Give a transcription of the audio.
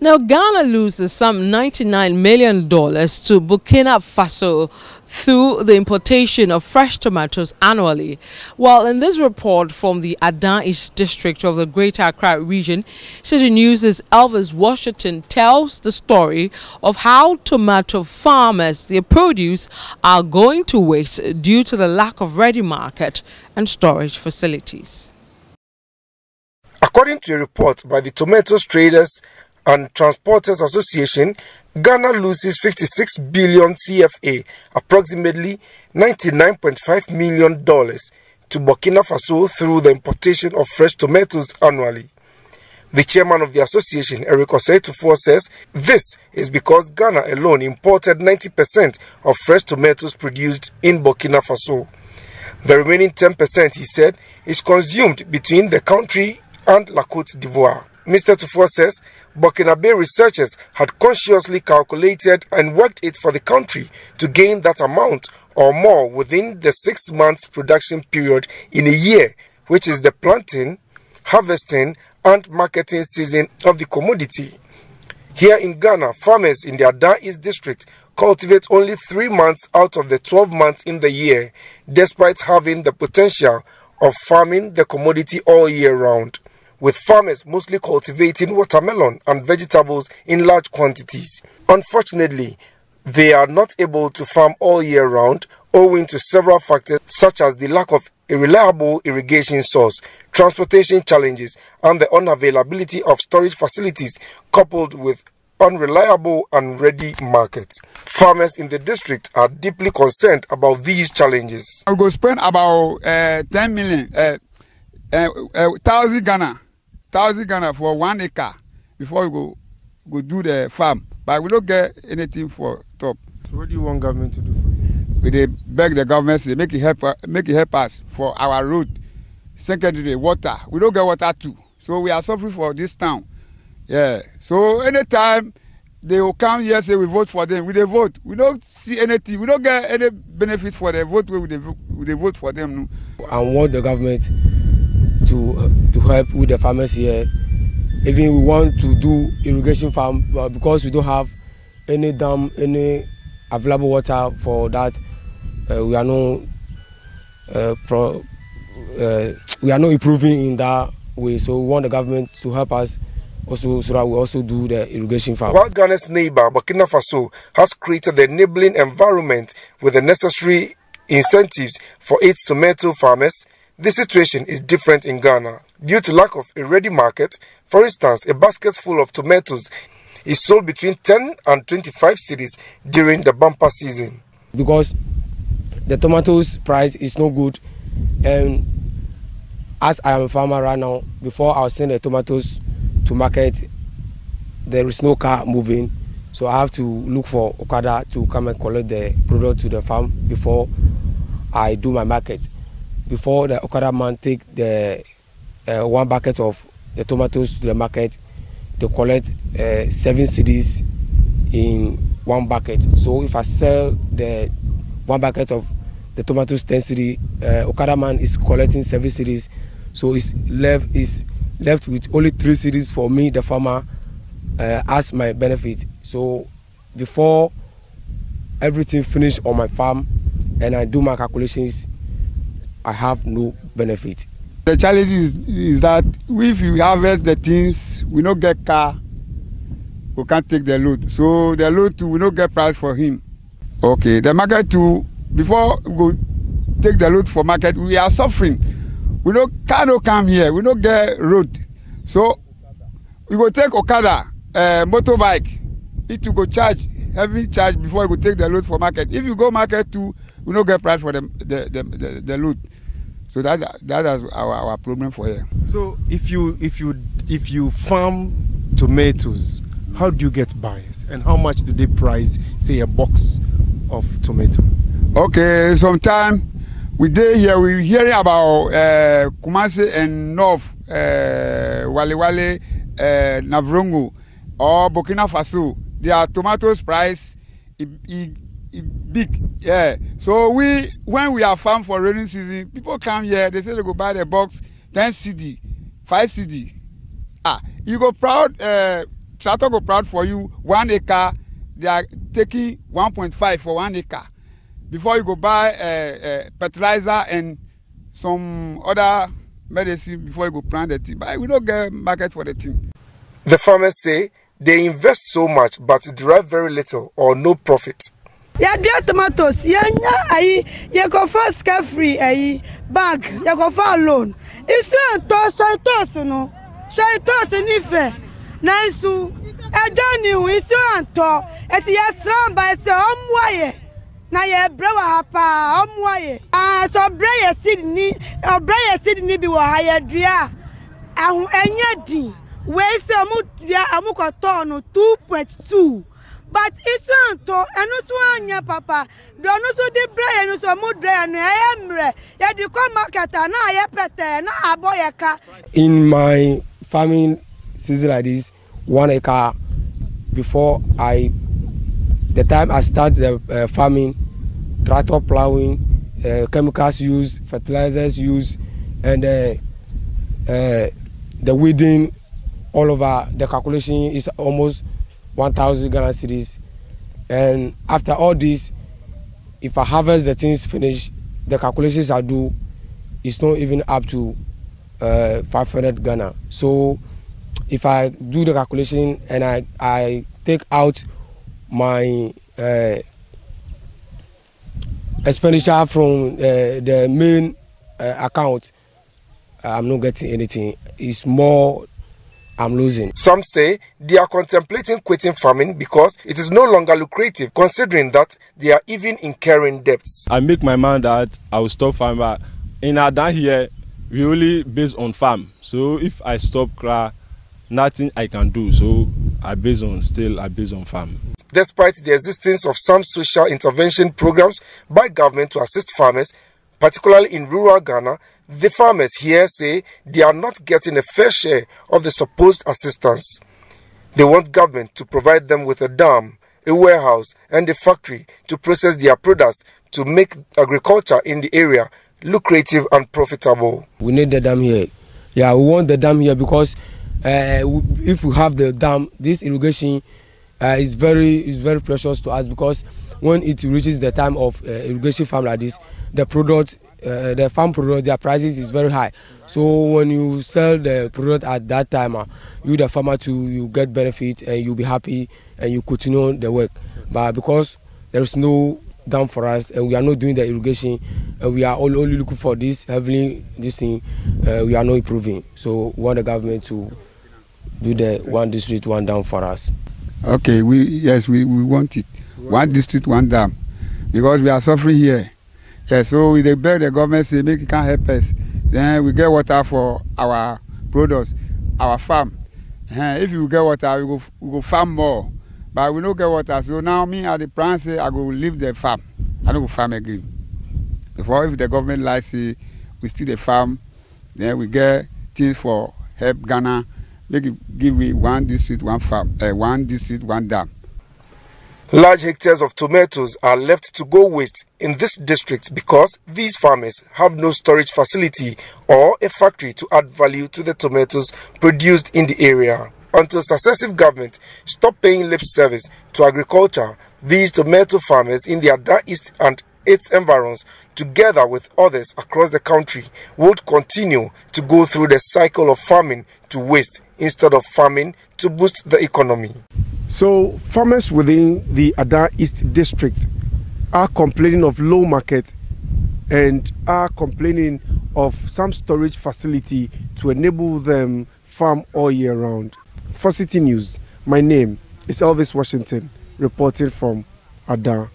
Now, Ghana loses some $99 million to Burkina Faso through the importation of fresh tomatoes annually. While in this report from the Ada East District of the Greater Accra region, Citi News' Elvis Washington tells the story of how tomato farmers, their produce, are going to waste due to the lack of ready market and storage facilities. According to a report by the Tomatoes Traders and Transporters Association, Ghana loses 56 billion CFA, approximately $99.5 million, to Burkina Faso through the importation of fresh tomatoes annually. The chairman of the association, Eric Osei-Tuffuor, says this is because Ghana alone imported 90% of fresh tomatoes produced in Burkina Faso. The remaining 10%, he said, is consumed between the country and La Cote d'Ivoire. Mr. Tuffuor says Burkinabe researchers had consciously calculated and worked it for the country to gain that amount or more within the six months production period in a year, which is the planting, harvesting, and marketing season of the commodity. Here in Ghana, farmers in the Ada East district cultivate only three months out of the 12 months in the year, despite having the potential of farming the commodity all year round with farmers mostly cultivating watermelon and vegetables in large quantities. Unfortunately, they are not able to farm all year round owing to several factors such as the lack of a reliable irrigation source, transportation challenges, and the unavailability of storage facilities coupled with unreliable and ready markets. Farmers in the district are deeply concerned about these challenges. We go spend about uh, 10 million, uh, uh, uh, thousand Ghana thousand Ghana for one acre before we go go do the farm but we don't get anything for top. So what do you want government to do for you? We dey beg the government say make it help make it help us for our road, secondary water. We don't get water too, so we are suffering for this town. Yeah, so anytime they will come here say we vote for them, we dey vote. We don't see anything. We don't get any benefit for the vote wey we dey dey vote for them. I want the government to to help with the farmers here even we want to do irrigation farm because we don't have any dam any available water for that uh, we are not uh, pro, uh, we are not improving in that way so we want the government to help us also so that we also do the irrigation farm. While Ghana's neighbor Burkina Faso has created the enabling environment with the necessary incentives for its tomato farmers, the situation is different in Ghana. Due to lack of a ready market, for instance, a basket full of tomatoes is sold between 10 and 25 cedis during the bumper season. Because the tomatoes price is no good and as I am a farmer right now, before I send the tomatoes to market, there is no car moving. So I have to look for Okada to come and collect the product to the farm before I do my market. Before the Okada man take the uh, one bucket of the tomatoes to the market, they collect uh, seven cedis in one bucket. So if I sell the one bucket of the tomatoes 10 cedi, uh, Okada man is collecting seven cedis. So it's left is left with only three cedis for me, the farmer, uh, as my benefit. So before everything finish on my farm and I do my calculations, I have no benefit. The challenge is, is that if we harvest the things, we no get car, we can't take the load. So the load too, we no get price for him. Okay, the market too, before we take the load for market, we are suffering. We no car no come here, we no get road. So we go take Okada, uh, motorbike, it will go charge, heavy charge before we go take the load for market. If you go market too, we no get price for the, the, the, the, the load. So that that is our, our problem for here. So if you if you if you farm tomatoes, how do you get buyers and how much do they price say a box of tomato? Okay, sometime we dey here we hearing about uh, Kumasi and North, uh, Wale Wale, uh, Navrongo or Burkina Faso. Their tomatoes price e, e big yeah so we when we are farm for rainy season people come here they say they go buy the box ten cd five cd ah you go proud uh, tractor go plow for you one acre they are taking one point five for one acre before you go buy uh, uh, fertilizer and some other medicine before you go plant the thing but we no get market for the thing. The farmers say they invest so much but derive very little or no profit. Yɛdua tomatoes. Yɛnya ayi. Yɛkɔfa sika free ayi. Bank yɛkɔfa loan. Isu ɛntɔ sɔitɔs no. Sɔitɔs nifɛ nanso ɛdɔ ni hu isu ɛntɔ. Ɛti yɛsrɛ mba ɛsɛ ɔmmoa yɛ. Na yɛbrɛ wɔ ha paa ɔmmoa yɛ. Aa sɛ ɔbrɛ yɛ seed ni ɔbrɛ yɛ seed ni bi wɔ ha yɛdua. Ɛho ɛnyɛ din. Wei sɛ dua ɔmo kɔtɔɔ no two point two but isu ntɔ ɛno anya papa deɛ ɔno nso de brɛ yɛn no so ɔmo brɛ yɛn no ɛyɛ mmerɛ na ayɛ pɛtɛɛ na abɔ yɛ ka. in my farming season like this one acre before i the time i start the uh, farming tractor plowing uh, chemicals use fertilizers use and uh, uh, the weeding all over the calculation is almost one thousand ghana cedis. And after all this if i harvest the things finish the calculations i do is not even up to uh, 500 ghana. So if i do the calculation and i i take out my uh, expenditure from uh, the main uh, account i'm not getting anything. It's more i'm losing Some say they are contemplating quitting farming because it is no longer lucrative, considering that they are even incurring debts. I make my mind that I will stop farming. But in Adan here, we only based on farm. So if I stop cry, nothing I can do. So I base on still I base on farm. Despite the existence of some social intervention programs by government to assist farmers, particularly in rural Ghana, the farmers here say they are not getting a fair share of the supposed assistance. They want government to provide them with a dam, a warehouse, and a factory to process their products to make agriculture in the area lucrative and profitable. we need the dam here yeah we want the dam here because uh, if we have the dam this irrigation uh, is very is very precious to us because when it reaches the time of uh, irrigation farm like this the product uh, the farm product their prices is very high. So when you sell the product at that time uh, you the farmer too you get benefit and you be happy and you continue the work. But because there is no dam for us and we are not doing the irrigation and we are all, only looking for this heavily this thing uh, we are not improving. So we want the government to do the one district one dam for us. Okay we yes we, we want it. One district one dam. Because we are suffering here yes so we dey beg the government say make e can help us. Then we get water for our products our farm. Uh, if you get water we go we go farm more. But we no get water so now me i dey plan say i go leave the farm. I no go farm again. Before if the government like say we still dey farm then we get things for help ghana. Make e give we one district one farm uh, one district one dam Large hectares of tomatoes are left to go waste in this district because these farmers have no storage facility or a factory to add value to the tomatoes produced in the area. Until successive government stop paying lip service to agriculture, these tomato farmers in the Ada East and its environs, together with others across the country, would continue to go through the cycle of farming to waste instead of farming to boost the economy. So farmers within the Ada East district are complaining of low market and are complaining of some storage facility to enable them farm all year round. For Citi News, my name is Elvis Washington, reporting from Ada.